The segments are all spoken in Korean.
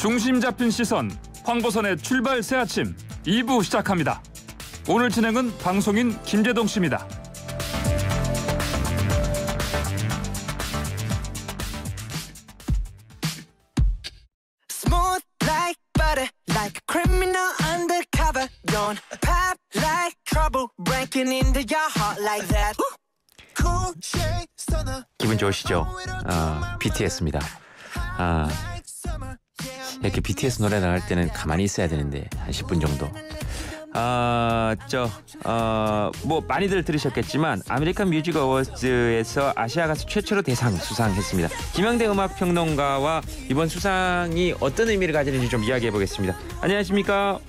중심 잡힌 시선 황보선의 출발 새 아침 2부 시작합니다. 오늘 진행은 방송인 김재동 씨입니다. Smooth like butter, like a criminal undercover. Don't pop like trouble, breaking into your heart like that. Cool shade stunner. 기분 좋으시죠? 아, BTS입니다. 아, 이렇게 BTS 노래 나갈 때는 가만히 있어야 되는데 한 10분 정도. 아, 저, 어, 뭐 많이들 들으셨겠지만 아메리칸 뮤직 어워즈에서 아시아 가수 최초로 대상 수상했습니다. 김영대 음악 평론가와 이번 수상이 어떤 의미를 가지는지 좀 이야기해 보겠습니다. 안녕하십니까?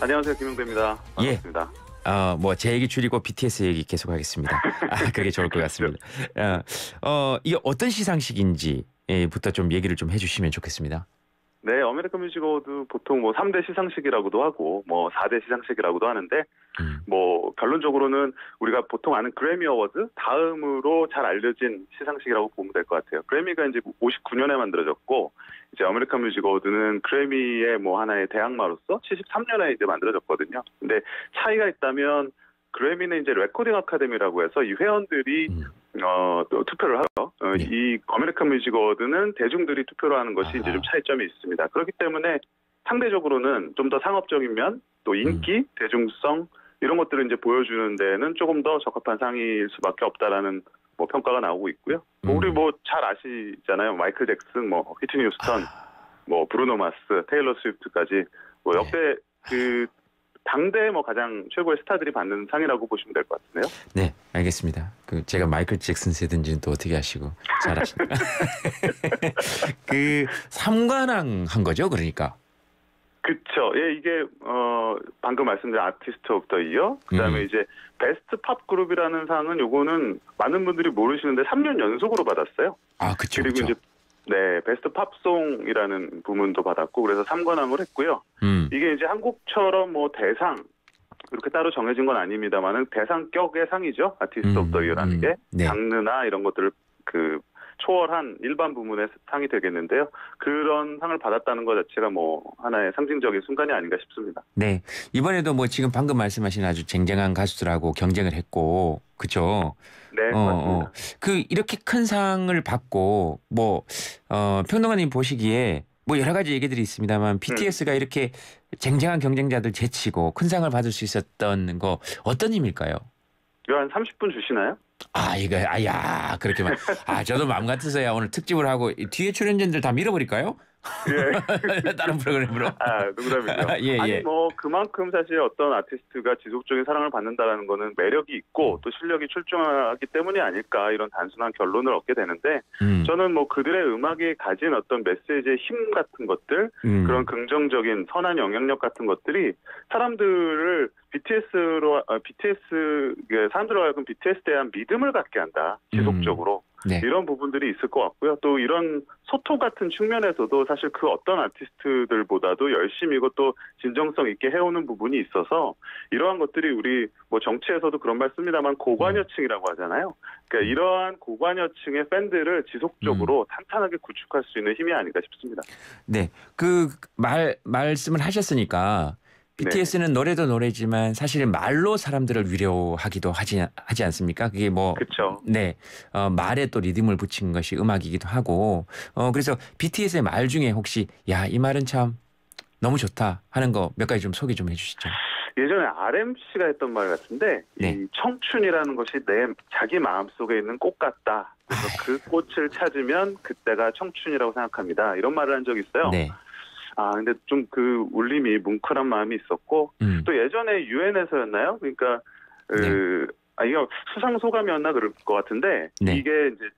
안녕하세요 김영대입니다. 예. 반갑습니다. 어, 뭐 제 얘기 줄이고 BTS 얘기 계속 하겠습니다. 아, 그게 좋을 것 같습니다. 어, 어, 이게 어떤 시상식인지부터 좀 얘기를 좀 해주시면 좋겠습니다. 네, 아메리칸 뮤직 어워드 보통 뭐 3대 시상식이라고도 하고 뭐 4대 시상식이라고도 하는데 음. 뭐 결론적으로는 우리가 보통 아는 그래미 어워드 다음으로 잘 알려진 시상식이라고 보면 될 것 같아요. 그래미가 이제 59년에 만들어졌고 이제 아메리칸 뮤직 어워드는 그래미의 뭐 하나의 대항마로서 73년에 이제 만들어졌거든요. 근데 차이가 있다면 그래미는 이제 레코딩 아카데미라고 해서 이 회원들이 음. 어, 또 투표를 하죠. 어, 네. 이 아메리칸 뮤직 어워드는 대중들이 투표를 하는 것이 이제 아하. 좀 차이점이 있습니다. 그렇기 때문에 상대적으로는 좀 더 상업적인 면, 또 인기, 음. 대중성 이런 것들을 이제 보여주는 데는 조금 더 적합한 상일 수밖에 없다라는 뭐 평가가 나오고 있고요. 뭐 음. 우리 뭐 잘 아시잖아요. 마이클 잭슨, 뭐 휘트니 휴스턴, 아, 뭐 브루노 마스, 테일러 스위프트까지 뭐 역대 그 당대 뭐 가장 최고의 스타들이 받는 상이라고 보시면 될 것 같은데요. 네, 알겠습니다. 그 제가 마이클 잭슨 세대인지는 또 어떻게 아시고 잘하십니까? 그 삼관왕 한 거죠, 그러니까. 그쵸. 예, 이게, 어, 방금 말씀드린 Artist of the Year, 그 다음에 음. 이제 Best Pop Group이라는 상은 요거는 많은 분들이 모르시는데 3년 연속으로 받았어요. 아, 그쵸, 그리고 그쵸. 이제, 네, Best Pop Song이라는 부문도 받았고, 그래서 3관왕을 했고요. 음, 이게 이제 한국처럼 뭐 대상, 이렇게 따로 정해진 건 아닙니다만은 대상격의 상이죠. 아티스트 음, of the Year라는 음, 게. 네. 장르나 이런 것들을 그, 초월한 일반 부문의 상이 되겠는데요. 그런 상을 받았다는 것 자체가 뭐 하나의 상징적인 순간이 아닌가 싶습니다. 네. 이번에도 뭐 지금 방금 말씀하신 아주 쟁쟁한 가수들하고 경쟁을 했고, 그죠? 네, 어, 맞습니다. 어. 그 이렇게 큰 상을 받고 뭐 어, 평론가님 보시기에 뭐 여러 가지 얘기들이 있습니다만 BTS가 이렇게 쟁쟁한 경쟁자들 제치고 큰 상을 받을 수 있었던 거 어떤 힘일까요? 한 30분 주시나요? 아 이거 아야 그렇게만 아 저도 마음 같아서야 오늘 특집을 하고 이 뒤에 출연진들 다 밀어버릴까요? 예. 다른 프로그램으로 아, 농담이죠. 예, 아니 예. 뭐 그만큼 사실 어떤 아티스트가 지속적인 사랑을 받는다라는 거는 매력이 있고 또 실력이 출중하기 때문이 아닐까 이런 단순한 결론을 얻게 되는데 음, 저는 뭐 그들의 음악이 가진 어떤 메시지의 힘 같은 것들 음, 그런 긍정적인 선한 영향력 같은 것들이 사람들을 BTS로 BTS 사람들로 하여금 BTS에 대한 믿음을 갖게 한다 지속적으로 네. 이런 부분들이 있을 것 같고요. 또 이런 소통 같은 측면에서도 사실 그 어떤 아티스트들보다도 열심히고 또 진정성 있게 해오는 부분이 있어서 이러한 것들이 우리 뭐 정치에서도 그런 말 씁니다만 고관여층이라고 하잖아요. 그러니까 이러한 고관여층의 팬들을 지속적으로 탄탄하게 구축할 수 있는 힘이 아닌가 싶습니다. 네. 그 말 말씀을 하셨으니까 네. BTS는 노래도 노래지만 사실은 말로 사람들을 위로하기도 하지 하지 않습니까? 그게 뭐 그렇죠. 네, 어, 말에 또 리듬을 붙인 것이 음악이기도 하고, 어, 그래서 BTS의 말 중에 혹시, 야, 이 말은 참 너무 좋다 하는 거 몇 가지 좀 소개 좀 해 주시죠. 예전에 RMC가 했던 말 같은데 네. 이 청춘이라는 것이 내 자기 마음 속에 있는 꽃 같다. 그래서 그 꽃을 찾으면 그때가 청춘이라고 생각합니다. 이런 말을 한 적이 있어요. 네, 아 근데 좀 그 울림이 뭉클한 마음이 있었고 음, 또 예전에 유엔에서였나요? 그러니까 그 아, 이거 수상 소감이었나 그럴 것 같은데 네. 이게 이제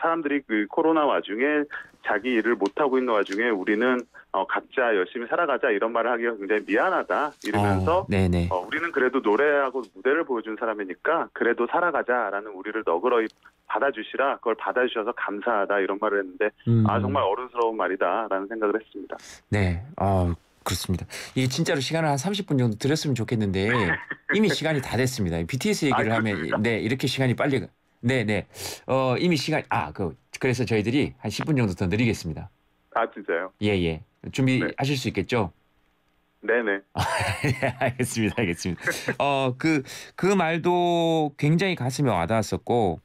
사람들이 그 코로나 와중에 자기 일을 못 하고 있는 와중에 우리는 어, 각자 열심히 살아가자 이런 말을 하기가 굉장히 미안하다 이러면서 어, 어, 우리는 그래도 노래하고 무대를 보여준 사람이니까 그래도 살아가자라는 우리를 너그러이 받아주시라 그걸 받아주셔서 감사하다 이런 말을 했는데 음, 아 정말 어른스러운 말이다라는 생각을 했습니다. 네, 아 그렇습니다. 이게 진짜로 시간을 한 30분 정도 드렸으면 좋겠는데 이미 시간이 다 됐습니다. BTS 얘기를 아, 하면 네 이렇게 시간이 빨리 네, 네, 어 이미 시간 아 그 그래서 저희들이 한 10분 정도 더 드리겠습니다. 아 진짜요? 예, 예. 준비하실 수 있겠죠? 네네. 네, 알겠습니다. 알겠습니다. 어, 그, 그 말도 굉장히 가슴에 와닿았었고,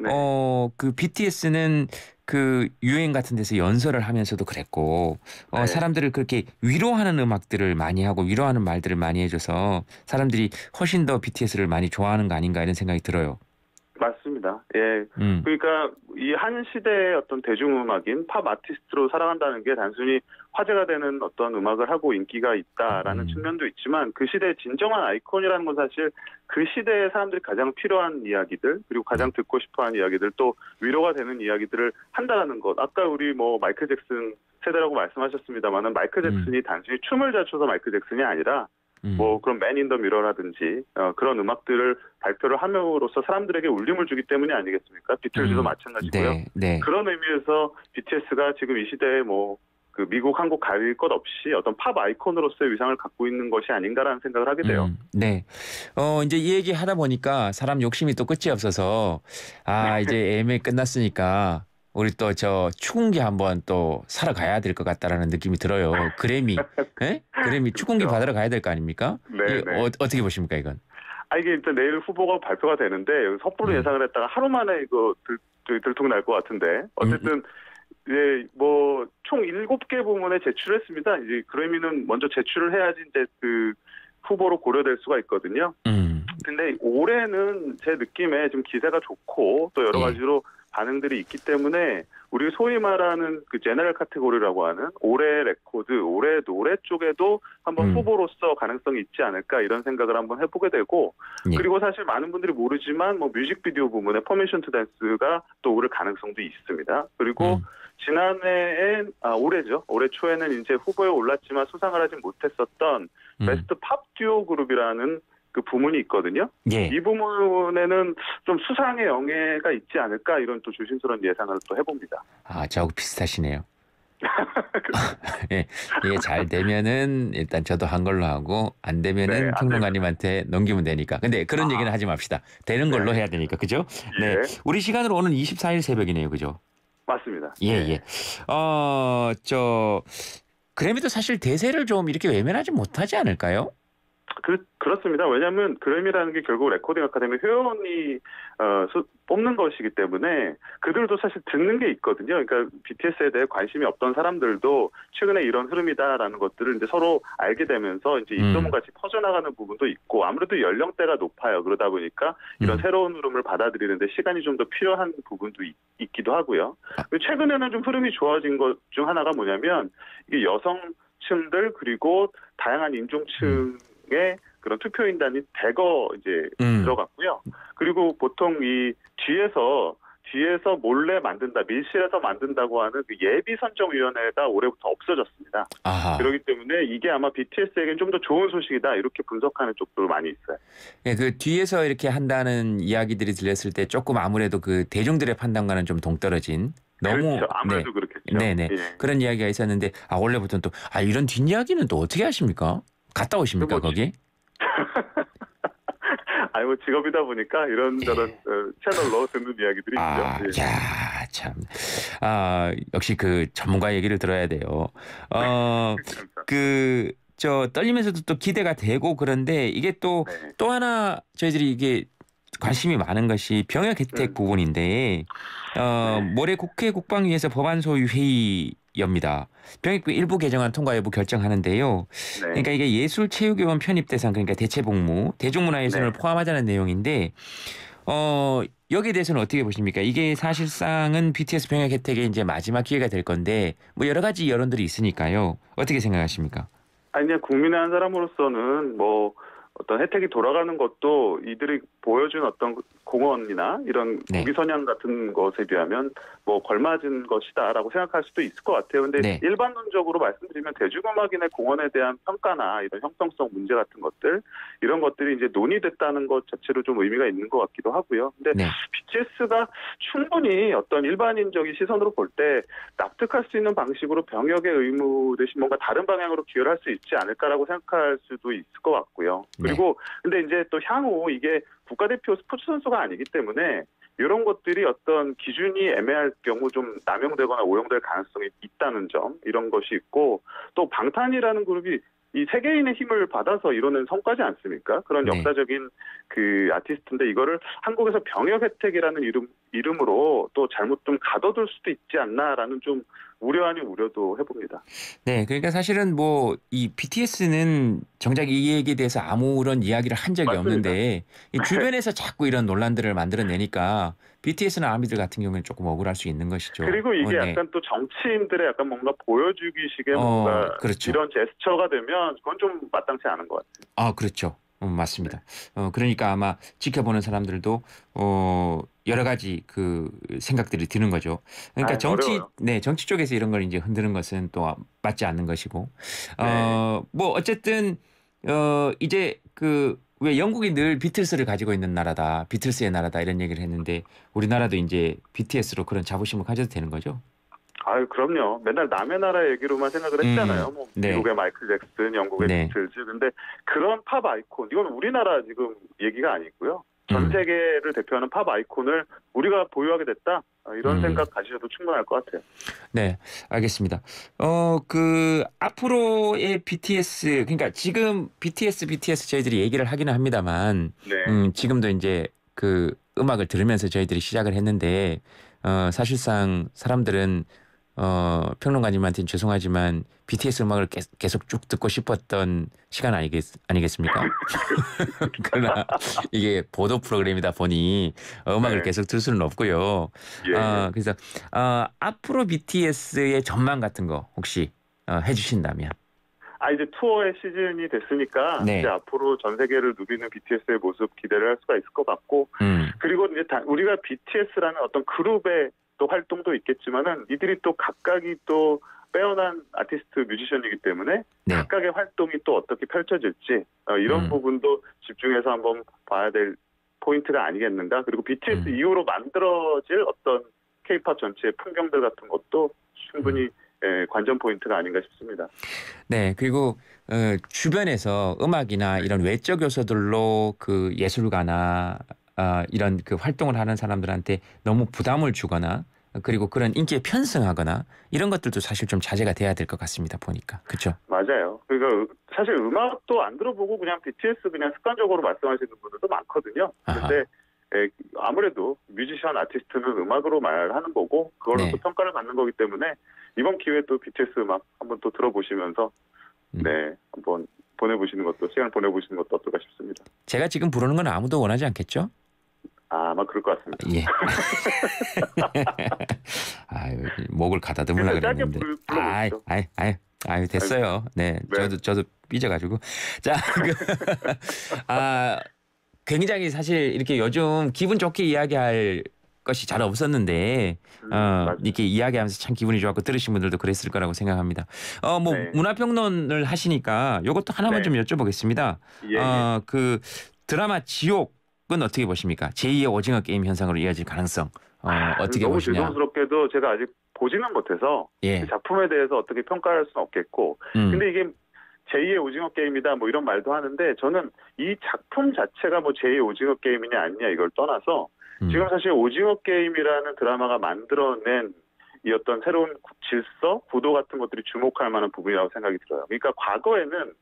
네. 어, 그 BTS는 그 유행 같은 데서 연설을 하면서도 그랬고, 어, 네. 사람들을 그렇게 위로하는 음악들을 많이 하고 위로하는 말들을 많이 해줘서 사람들이 훨씬 더 BTS를 많이 좋아하는 거 아닌가 이런 생각이 들어요. 맞습니다. 예. 음, 그러니까 이 한 시대의 어떤 대중음악인 팝 아티스트로 살아간다는 게 단순히 화제가 되는 어떤 음악을 하고 인기가 있다라는 음. 측면도 있지만 그 시대의 진정한 아이콘이라는 건 사실 그 시대에 사람들이 가장 필요한 이야기들 그리고 가장 듣고 싶어하는 이야기들 또 위로가 되는 이야기들을 한다라는 것. 아까 우리 뭐 마이클 잭슨 세대라고 말씀하셨습니다만은 마이클 음. 잭슨이 단순히 춤을 잘 춰서 마이클 잭슨이 아니라 음. 뭐 그런 Man in the Mirror라든지 어, 그런 음악들을 발표를 함으로써 사람들에게 울림을 주기 때문이 아니겠습니까? 비틀즈도 음. 마찬가지고요. 네, 네. 그런 의미에서 BTS가 지금 이 시대에 뭐 그 미국, 한국 가릴 것 없이 어떤 팝 아이콘으로서의 위상을 갖고 있는 것이 아닌가라는 생각을 하게 돼요. 음, 네. 어, 이제 이 얘기 하다 보니까 사람 욕심이 또 끝이 없어서 아, 네. 이제 애매 끝났으니까 우리 또 저 추궁기 한번 또 사러 가야 될 것 같다라는 느낌이 들어요. 그래미. 예? 그래미 추궁기 그렇죠. 받으러 가야 될 거 아닙니까? 네, 이 네. 어, 어떻게 보십니까, 이건? 아 이게 일단 내일 후보가 발표가 되는데 섣부로 음. 예상을 했다가 하루 만에 이거 들, 들, 들통 날 것 같은데 어쨌든 예, 뭐총 7개 부문에 제출했습니다. 이제 그래미는 먼저 제출을 해야지 이제 그 후보로 고려될 수가 있거든요. 음. 근데 올해는 제 느낌에 좀 기세가 좋고 또 여러 예. 가지로 반응들이 있기 때문에 우리 소위 말하는 그 general category라고 하는 올해 레코드, 올해 노래 쪽에도 한번 음. 후보로서 가능성이 있지 않을까 이런 생각을 한번 해보게 되고 예. 그리고 사실 많은 분들이 모르지만 뭐 뮤직비디오 부문에 Permission to Dance가 또 오를 가능성도 있습니다. 그리고 음. 지난해에 아 올해죠. 올해 초에는 이제 후보에 올랐지만 수상을 하지 못했었던 음. 베스트 팝 듀오 그룹이라는 그 부문이 있거든요. 예. 이 부분에는 좀 수상의 영예가 있지 않을까 이런 또 조심스러운 예상을 또 해봅니다. 아, 저하고 비슷하시네요. 예, 이게 잘 되면은 일단 저도 한 걸로 하고 안 되면은 네, 안 평론가님한테 넘기면 되니까. 근데 그런 아. 얘기는 하지 맙시다. 되는 걸로 네. 해야 되니까, 그죠? 예. 네, 우리 시간으로 오늘 24일 새벽이네요, 그죠? 맞습니다. 예, 예. 어, 저 그래미도 사실 대세를 좀 이렇게 외면하지 못하지 않을까요? 그, 그렇습니다. 왜냐하면 그래미라는 게 결국 레코딩 아카데미 회원이 어, 수- 뽑는 것이기 때문에 그들도 사실 듣는 게 있거든요. 그러니까 BTS에 대해 관심이 없던 사람들도 최근에 이런 흐름이다라는 것들을 이제 서로 알게 되면서 이제 음. 입소문 같이 퍼져나가는 부분도 있고 아무래도 연령대가 높아요. 그러다 보니까 이런 음. 새로운 흐름을 받아들이는데 시간이 좀 더 필요한 부분도 있, 기도 하고요. 아. 최근에는 좀 흐름이 좋아진 것 중 하나가 뭐냐면 이게 여성 층들 그리고 다양한 인종층 의 그런 투표인단이 대거 이제 음. 들어갔고요. 그리고 보통 이 뒤에서 뒤에서 몰래 만든다, 밀실에서 만든다고 하는 그 예비 선정위원회가 올해부터 없어졌습니다. 아하. 그렇기 때문에 이게 아마 BTS에겐 좀 더 좋은 소식이다 이렇게 분석하는 쪽도 많이 있어요. 예, 그 뒤에서 이렇게 한다는 이야기들이 들렸을 때 조금 아무래도 그 대중들의 판단과는 좀 동떨어진 너무 그렇죠. 아무래도 그렇겠죠. 네네. 예. 그런 이야기가 있었는데 아 원래부터는 또 아 이런 뒷이야기는 또 어떻게 하십니까? 갔다 오십니까 뭐 거기? 아니 뭐 직업이다 보니까 이런저런 어, 채널로 듣는 이야기들이 예. 아, 있죠. 예. 야, 참. 아, 역시 그 전문가 얘기를 들어야 돼요. 어, 그, 저, 떨리면서도 또 기대가 되고 그런데 이게 또, 네. 또 하나 저희들이 이게 관심이 많은 것이 병역 혜택 음. 부분인데, 어, 네. 모레 국회 국방위에서 법안 소위 회의 엽니다. 병역부 일부 개정안 통과 여부 결정하는데요. 네. 그러니까 이게 예술체육요원 편입 대상 그러니까 대체복무 대중문화예술을 네. 포함하자는 내용인데 어 여기에 대해서는 어떻게 보십니까? 이게 사실상은 BTS 병역 혜택의 이제 마지막 기회가 될 건데 뭐 여러 가지 여론들이 있으니까요. 어떻게 생각하십니까? 아니 그냥 국민의 한 사람으로서는 뭐 어떤 혜택이 돌아가는 것도 이들이 보여준 어떤 공헌이나 이런 네. 국위선양 같은 것에 비하면 뭐 걸맞은 것이다라고 생각할 수도 있을 것 같아요. 근데 네. 일반론적으로 말씀드리면 대중음악인의 공헌에 대한 평가나 이런 형평성 문제 같은 것들 이런 것들이 이제 논의됐다는 것 자체로 좀 의미가 있는 것 같기도 하고요. 근데 네. BTS가 충분히 어떤 일반인적인 시선으로 볼 때 납득할 수 있는 방식으로 병역의 의무 대신 뭔가 다른 방향으로 기여를 할 수 있지 않을까라고 생각할 수도 있을 것 같고요. 네. 그리고 근데 이제 또 향후 이게 국가대표 스포츠 선수가 아니기 때문에 이런 것들이 어떤 기준이 애매할 경우 좀 남용되거나 오용될 가능성이 있다는 점 이런 것이 있고 또 방탄이라는 그룹이 이 세계인의 힘을 받아서 이루는 성과지 않습니까? 그런 네. 역사적인 그 아티스트인데 이거를 한국에서 병역 혜택이라는 이름 이름으로 또 잘못 좀 가둬둘 수도 있지 않나라는 좀 우려 아닌 우려도 해봅니다. 네, 그러니까 사실은 뭐 이 BTS는 정작 이 얘기에 대해서 아무런 이야기를 한 적이 맞습니다. 없는데 이 주변에서 자꾸 이런 논란들을 만들어내니까 BTS나 아미들 같은 경우에는 조금 억울할 수 있는 것이죠. 그리고 이게 어, 네. 약간 또 정치인들의 약간 뭔가 보여주기식의 어, 뭔가 그렇죠. 이런 제스처가 되면 그건 좀 마땅치 않은 것 같아요. 아 그렇죠. 음, 맞습니다. 어, 그러니까 아마 지켜보는 사람들도 어, 여러 가지 그 생각들이 드는 거죠. 그러니까 아, 정치, 어려워요. 네 정치 쪽에서 이런 걸 이제 흔드는 것은 또 맞지 않는 것이고, 네. 어, 뭐 어쨌든 어, 이제 그 왜 영국이 늘 비틀스를 가지고 있는 나라다, 비틀스의 나라다 이런 얘기를 했는데 우리나라도 이제 BTS로 그런 자부심을 가져도 되는 거죠. 아유 그럼요. 맨날 남의 나라 얘기로만 생각을 했잖아요. 음, 뭐 네. 미국의 마이클 잭슨, 영국의 네. 비틀즈. 근데 그런 팝 아이콘 이건 우리나라 지금 얘기가 아니고요. 전 음. 세계를 대표하는 팝 아이콘을 우리가 보유하게 됐다. 어, 이런 음. 생각 가지셔도 충분할 것 같아요. 네, 알겠습니다. 어, 그 앞으로의 BTS 그러니까 지금 BTS BTS 저희들이 얘기를 하기는 합니다만 네. 음, 지금도 이제 그 음악을 들으면서 저희들이 시작을 했는데 어, 사실상 사람들은 어, 평론가님한테는 죄송하지만 BTS 음악을 계- 계속 쭉 듣고 싶었던 시간 아니겠, 아니겠습니까? 그러나 이게 보도 프로그램이다 보니 어, 음악을 네. 계속 들 수는 없고요. 예. 어, 그래서 어, 앞으로 BTS의 전망 같은 거 혹시 어, 해주신다면 아 이제 투어의 시즌이 됐으니까 네. 이제 앞으로 전 세계를 누비는 BTS의 모습 기대를 할 수가 있을 것 같고 음, 그리고 이제 다- 우리가 BTS라는 어떤 그룹의 또 활동도 있겠지만은 이들이 또 각각이 또 빼어난 아티스트 뮤지션이기 때문에 네. 각각의 활동이 또 어떻게 펼쳐질지 어, 이런 음. 부분도 집중해서 한번 봐야 될 포인트가 아니겠는가 그리고 BTS 음. 이후로 만들어질 어떤 K-팝 전체의 풍경들 같은 것도 충분히 음. 예, 관전 포인트가 아닌가 싶습니다. 네 그리고 어, 주변에서 음악이나 이런 외적 요소들로 그 예술가나 어, 이런 그 활동을 하는 사람들한테 너무 부담을 주거나 그리고 그런 인기에 편승하거나 이런 것들도 사실 좀 자제가 돼야 될 것 같습니다 보니까 그렇죠. 맞아요. 그러니까 사실 음악도 안 들어보고 그냥 BTS 그냥 습관적으로 말씀하시는 분들도 많거든요. 아하. 근데 에, 아무래도 뮤지션 아티스트는 음악으로 말하는 거고 그걸로 네. 또 평가를 받는 거기 때문에 이번 기회에 또 BTS 음악 한번 또 들어보시면서 음. 네 한번 보내보시는 것도 시간 보내보시는 것도 어떨까 싶습니다. 제가 지금 부르는 건 아무도 원하지 않겠죠? 아, 아마 그럴 것 같습니다. 예. 아유, 목을 가다듬으려 그랬는데. 불- 아이. 아이, 아이, 아유, 됐어요. 네, 네. 저도 저도 삐져가지고. 자, 그, 아, 굉장히 사실 이렇게 요즘 기분 좋게 이야기할 것이 잘 없었는데, 음, 어, 맞아요. 이렇게 이야기하면서 참 기분이 좋았고 들으신 분들도 그랬을 거라고 생각합니다. 어, 뭐 네. 문화평론을 하시니까 요것도 하나만 네. 좀 여쭤보겠습니다. 예, 예. 어, 그 드라마 지옥 은 어떻게 보십니까? 제2의 오징어 게임 현상으로 이어질 가능성 어, 어떻게 너무 보시냐? 죄송스럽게도 제가 아직 보지는 못해서 예. 그 작품에 대해서 어떻게 평가할 수는 없겠고 음. 근데 이게 제2의 오징어 게임이다 뭐 이런 말도 하는데 저는 이 작품 자체가 뭐 제2의 오징어 게임이냐 아니냐 이걸 떠나서 음. 지금 사실 오징어 게임이라는 드라마가 만들어낸 이 어떤 새로운 구- 질서, 구도 같은 것들이 주목할 만한 부분이라고 생각이 들어요. 그러니까 과거에는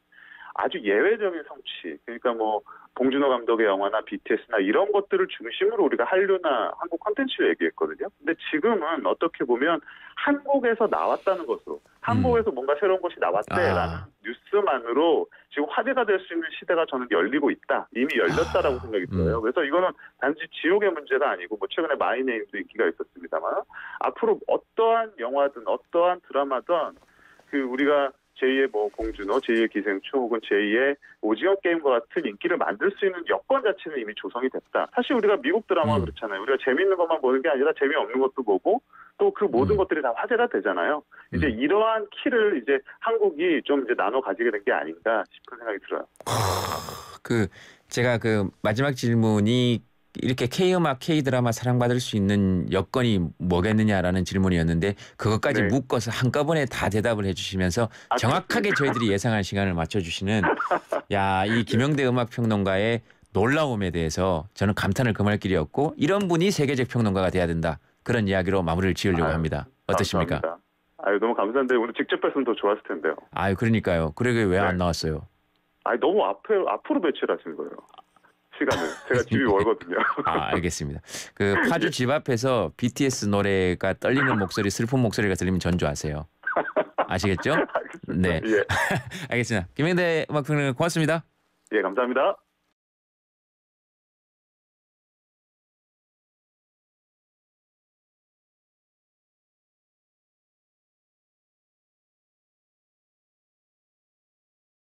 아주 예외적인 성취, 그러니까 뭐 봉준호 감독의 영화나 BTS나 이런 것들을 중심으로 우리가 한류나 한국 콘텐츠를 얘기했거든요. 근데 지금은 어떻게 보면 한국에서 나왔다는 것으로 한국에서 뭔가 새로운 것이 나왔대라는 아. 뉴스만으로 지금 화제가 될 수 있는 시대가 저는 열리고 있다. 이미 열렸다라고 아. 생각이 들어요. 그래서 이거는 단지 지옥의 문제가 아니고 뭐 최근에 마이네임도 인기가 있었습니다만 앞으로 어떠한 영화든 어떠한 드라마든 그 우리가 제2의 뭐 공주노, 제2의 기생충 혹은 제2의 오징어 게임과 같은 인기를 만들 수 있는 여건 자체는 이미 조성이 됐다. 사실 우리가 미국 드라마가 음. 그렇잖아요. 우리가 재미있는 것만 보는 게 아니라 재미없는 것도 보고 또 그 모든 음. 것들이 다 화제가 되잖아요. 이제 음. 이러한 키를 이제 한국이 좀 이제 나눠 가지게 된 게 아닌가 싶은 생각이 들어요. 그 제가 그 마지막 질문이 이렇게 K 음악, K 드라마 사랑받을 수 있는 여건이 뭐겠느냐라는 질문이었는데 그것까지 네. 묶어서 한꺼번에 다 대답을 해주시면서 아, 정확하게 저희들이 예상한 시간을 맞춰주시는 야 이 김영대 음악 평론가의 놀라움에 대해서 저는 감탄을 금할 길이 없고 이런 분이 세계적 평론가가 돼야 된다. 그런 이야기로 마무리를 지으려고 합니다. 어떠십니까? 감사합니다. 아유 너무 감사한데 오늘 직접 뵀으면 더 좋았을 텐데요. 아유 그러니까요. 그러게 왜안 네. 나왔어요? 아니 너무 앞에 앞으로 배치하시는 거예요. 시간을 제가 집이 멀거든요. 아 알겠습니다. 그 파주 집 앞에서 BTS 노래가 떨리는 목소리, 슬픈 목소리가 들리면 전주하세요. 아시겠죠? 알겠습니다. 네. 예, 알겠습니다. 김영대 음악평론 고맙습니다. 예 감사합니다.